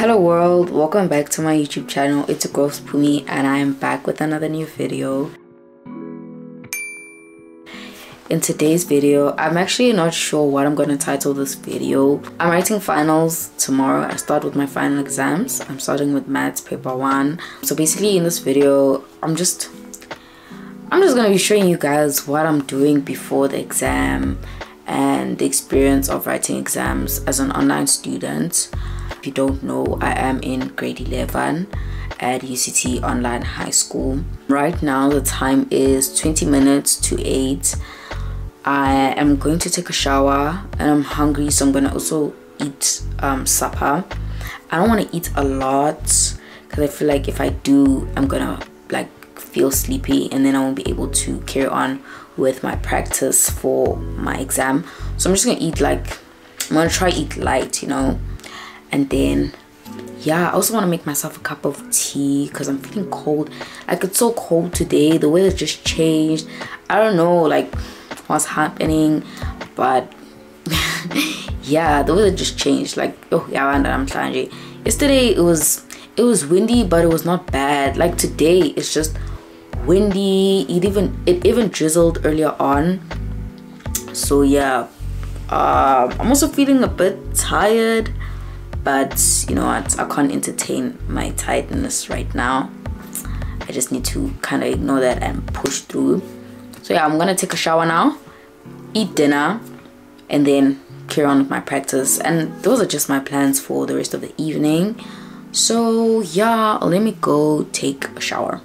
hello world welcome back to my youtube channel. It's a girl Sphumi and i am back with another new video. In today's video i'm actually not sure what i'm going to title this video. I'm writing finals tomorrow. I start with my final exams. I'm starting with maths paper one. So basically in this video i'm just i'm just going to be showing you guys what i'm doing before the exam and the experience of writing exams as an online student if you don't know i am in grade 11 at uct online high school. Right now the time is 20 minutes to 8 i am going to take a shower and i'm hungry so i'm gonna also eat um, supper. I don't want to eat a lot because i feel like if i do i'm gonna like feel sleepy and then i won't be able to carry on with my practice for my exam. So i'm just gonna eat like i'm gonna try eat light you know and then yeah i also want to make myself a cup of tea because i'm feeling cold. Like it's so cold today. The weather just changed. I don't know like what's happening but yeah the weather just changed. Like oh yeah i'm trying yesterday it was it was windy but it was not bad. Like today it's just windy. It even it even drizzled earlier on. So yeah uh, i'm also feeling a bit tired but you know what? I can't entertain my tiredness right now. I just need to kind of ignore that and push through. So yeah i'm gonna take a shower now eat dinner and then carry on with my practice. And those are just my plans for the rest of the evening. So yeah let me go take a shower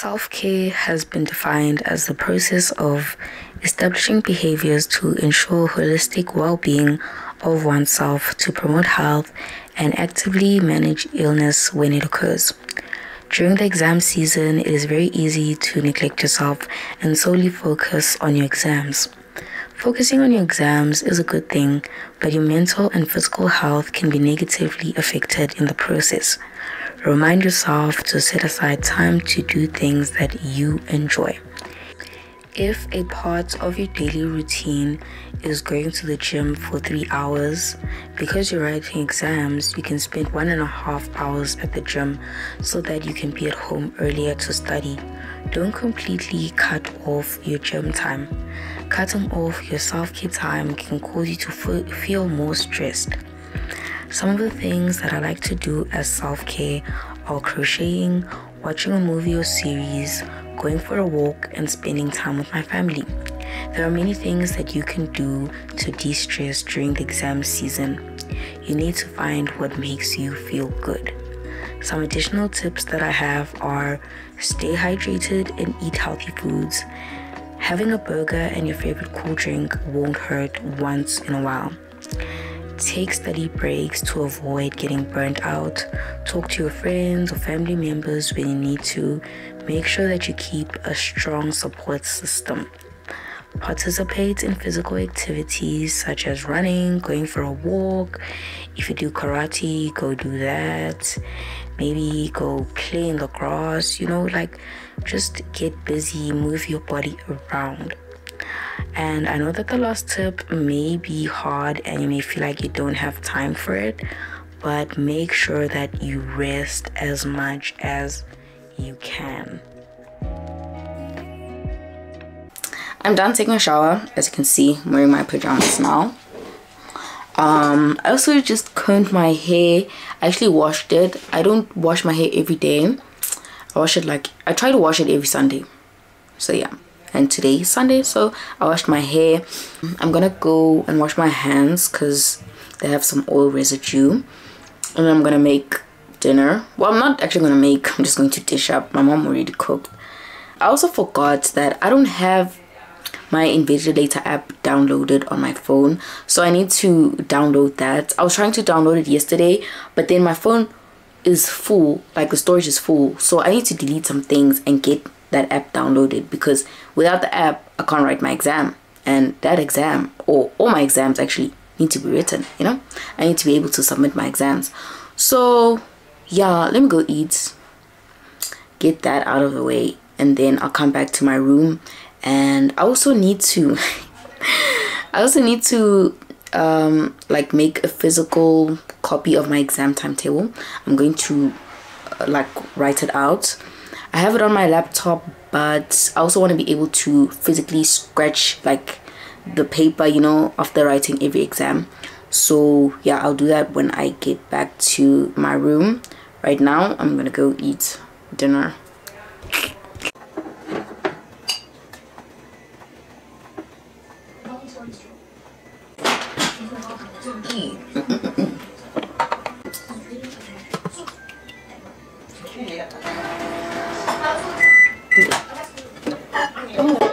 Self-care has been defined as the process of establishing behaviors to ensure holistic well-being of oneself to promote health and actively manage illness when it occurs. During the exam season, it is very easy to neglect yourself and solely focus on your exams. Focusing on your exams is a good thing, but your mental and physical health can be negatively affected in the process. Remind yourself to set aside time to do things that you enjoy. If a part of your daily routine is going to the gym for three hours, because you're writing exams, you can spend one and a half hours at the gym so that you can be at home earlier to study. Don't completely cut off your gym time. Cutting off your self care time can cause you to feel more stressed. Some of the things that I like to do as self care are crocheting, watching a movie or series, going for a walk, and spending time with my family. There are many things that you can do to de stress during the exam season. You need to find what makes you feel good. Some additional tips that I have are stay hydrated and eat healthy foods. Having a burger and your favorite cool drink won't hurt once in a while. Take study breaks to avoid getting burnt out. Talk to your friends or family members when you need to. Make sure that you keep a strong support system. Participate in physical activities such as running, going for a walk. If you do karate, go do that. Maybe go play in the grass, you know, like just get busy, move your body around. And I know that the last tip may be hard and you may feel like you don't have time for it, but make sure that you rest as much as you can. I'm done taking a shower. As you can see, I'm wearing my pajamas now. Um, I also just combed my hair. I actually washed it. I don't wash my hair every day. I wash it like, I try to wash it every Sunday. So yeah and today is Sunday so I washed my hair I'm gonna go and wash my hands because they have some oil residue and I'm gonna make dinner well I'm not actually gonna make I'm just going to dish up my mom already cooked I also forgot that I don't have my Invigilator app downloaded on my phone. So I need to download that. I was trying to download it yesterday but then my phone is full like the storage is full. So I need to delete some things and get that app downloaded because without the app I can't write my exam. And that exam or all my exams actually need to be written you know? I need to be able to submit my exams. So yeah let me go eat get that out of the way and then I'll come back to my room and I also need to I also need to um, like make a physical copy of my exam timetable. I'm going to uh, like write it out. I have it on my laptop but I also want to be able to physically scratch like the paper you know after writing every exam so yeah I'll do that when I get back to my room right now I'm gonna go eat dinner Oh.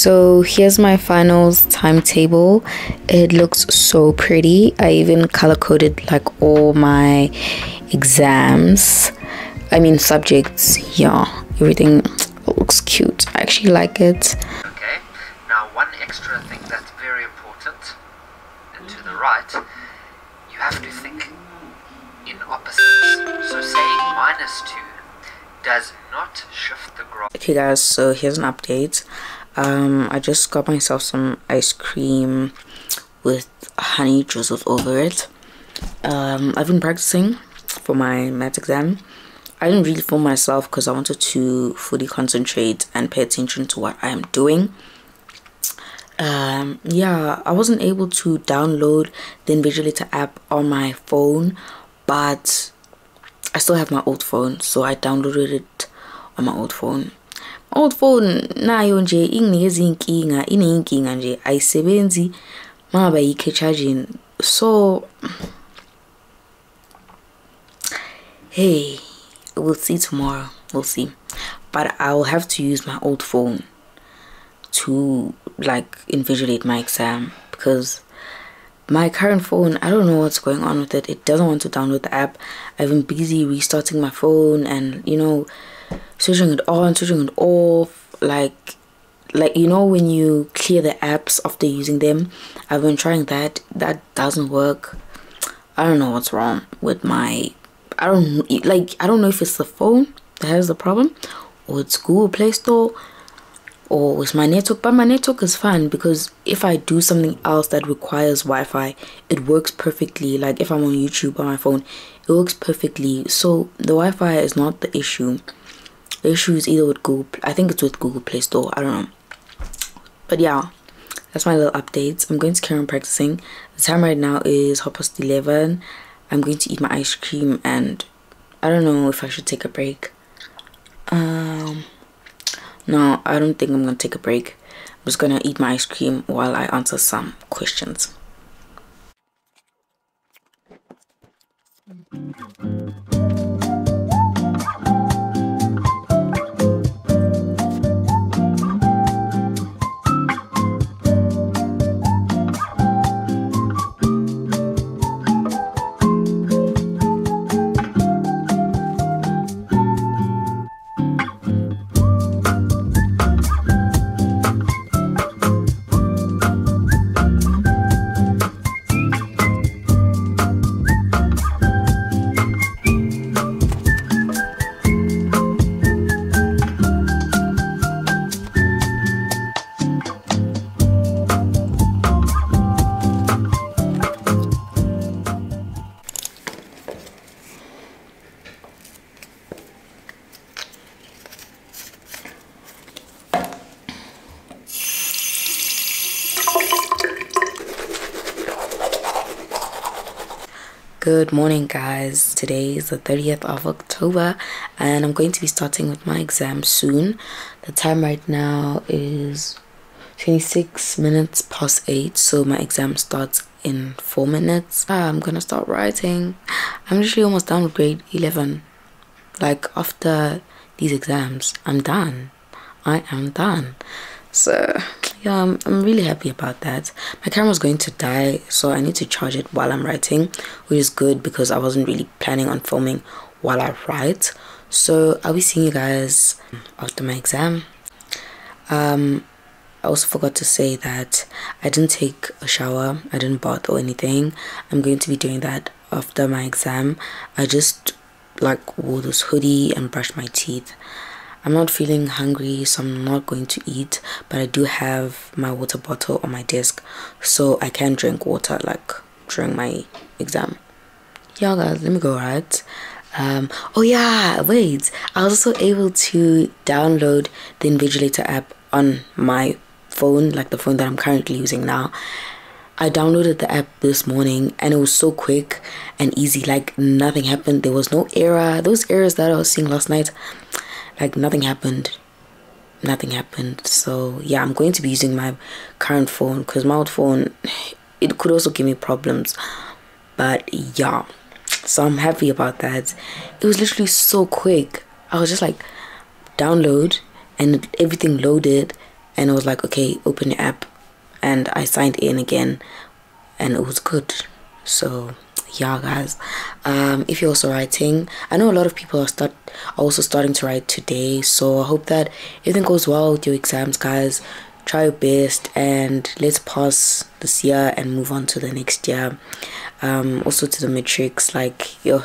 So here's my finals timetable. It looks so pretty. I even color coded like all my exams. I mean subjects. Yeah everything looks cute. I actually like it. Okay now one extra thing that's very important and to the right you have to think in opposites. So saying minus 2 does not shift the graph okay guys so here's an update um, I just got myself some ice cream with honey drizzled over it. Um, I've been practicing for my math exam. I didn't really film myself because I wanted to fully concentrate and pay attention to what I am doing. Um, yeah, I wasn't able to download the Invigilator app on my phone, but I still have my old phone, so I downloaded it on my old phone old phone nayo nje inginikeza iy'nkinga iney'nkinga nje ayisebenzi mangaba yikho charging so hey we'll see tomorrow we'll see. But i'll have to use my old phone to like invigilate my exam because my current phone i don't know what's going on with it. It doesn't want to download the app. I've been busy restarting my phone and you know switching it on switching it off like like you know when you clear the apps after using them? I've been trying that. That doesn't work. I don't know what's wrong with my i don't like i don't know if it's the phone that has the problem or it's google play store or it's my network but my network is fine because if i do something else that requires wi-fi it works perfectly. Like if i'm on youtube on my phone it works perfectly. So the wi-fi is not the issue the issue is either with google i think it's with google play store i don't know. But yeah that's my little updates. I'm going to carry on practicing. The time right now is half past 11 i'm going to eat my ice cream and i don't know if i should take a break. Um no, I don't think I'm gonna take a break. I'm just gonna eat my ice cream while I answer some questions. Good morning, guys. Today is the 30th of October, and I'm going to be starting with my exam soon. The time right now is 26 minutes past 8, so my exam starts in 4 minutes. Ah, I'm gonna start writing. I'm literally almost done with grade 11. Like, after these exams, I'm done. I am done. So, yeah, I'm, I'm really happy about that. My camera's going to die, so I need to charge it while I'm writing, which is good because I wasn't really planning on filming while I write. So, I'll be seeing you guys after my exam. Um, I also forgot to say that I didn't take a shower, I didn't bath or anything. I'm going to be doing that after my exam. I just like wore this hoodie and brushed my teeth. I'm not feeling hungry, so I'm not going to eat, but I do have my water bottle on my desk, so I can drink water like during my exam. Yeah, guys, let me go right. Um, oh yeah, wait, I was also able to download the Invigilator app on my phone, like the phone that I'm currently using now. I downloaded the app this morning and it was so quick and easy, like nothing happened. There was no error. Those errors that I was seeing last night, like nothing happened. Nothing happened. So yeah i'm going to be using my current phone because my old phone it could also give me problems. But yeah. So i'm happy about that. It was literally so quick. I was just like download and everything loaded and i was like okay open your app and i signed in again and it was good. So yeah guys um if you're also writing i know a lot of people are start also starting to write today so i hope that everything goes well with your exams guys. Try your best and let's pass this year and move on to the next year. Um also to the matrics like yo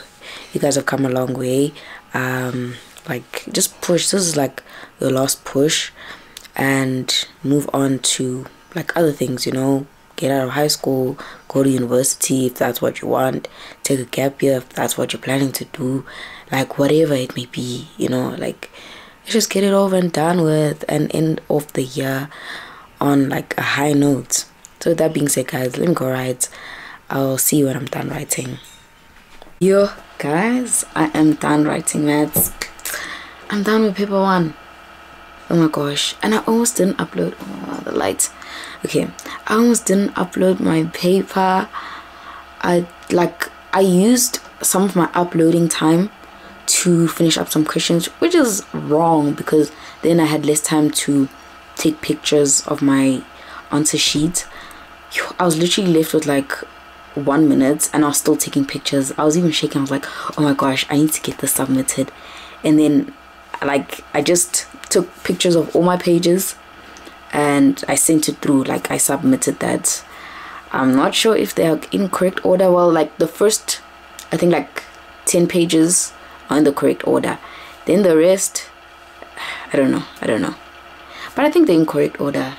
you guys have come a long way. Um like just push this is like your last push and move on to like other things you know get out of high school, go to university if that's what you want, take a gap year if that's what you're planning to do, like whatever it may be, you know, like just get it over and done with and end off the year on like a high note. So that being said guys, let me go write. I'll see you when I'm done writing. Yo guys, I am done writing maths. I'm done with paper one. Oh my gosh. And I almost didn't upload oh, the lights okay i almost didn't upload my paper. I like i used some of my uploading time to finish up some questions which is wrong because then i had less time to take pictures of my answer sheet. I was literally left with like one minute and i was still taking pictures. I was even shaking. I was like oh my gosh i need to get this submitted. And then like i just took pictures of all my pages and I sent it through like I submitted that. I'm not sure if they are in correct order. Well like the first I think like 10 pages are in the correct order. Then the rest I don't know I don't know. But I think they're in correct order.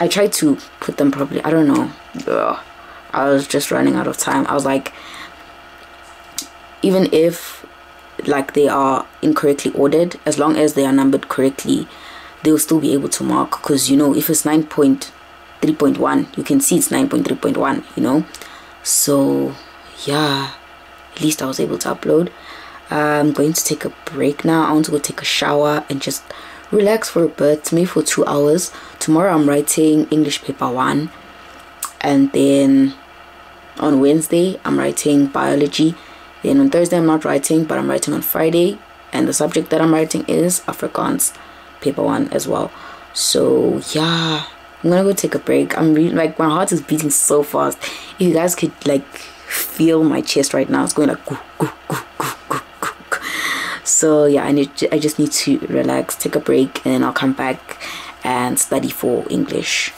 I tried to put them properly I don't know. Ugh. I was just running out of time. I was like even if like they are incorrectly ordered as long as they are numbered correctly they'll still be able to mark because you know if it's 9.3.1 you can see it's 9.3.1 you know? So yeah at least I was able to upload. I'm going to take a break now. I want to go take a shower and just relax for a bit maybe for two hours. Tomorrow I'm writing English paper one and then on Wednesday I'm writing biology. Then on Thursday I'm not writing but I'm writing on Friday. And the subject that I'm writing is Afrikaans paper one as well. So yeah i'm gonna go take a break. I'm really like my heart is beating so fast. If you guys could like feel my chest right now it's going like goo, goo, goo, so yeah i need i just need to relax take a break and then i'll come back and study for english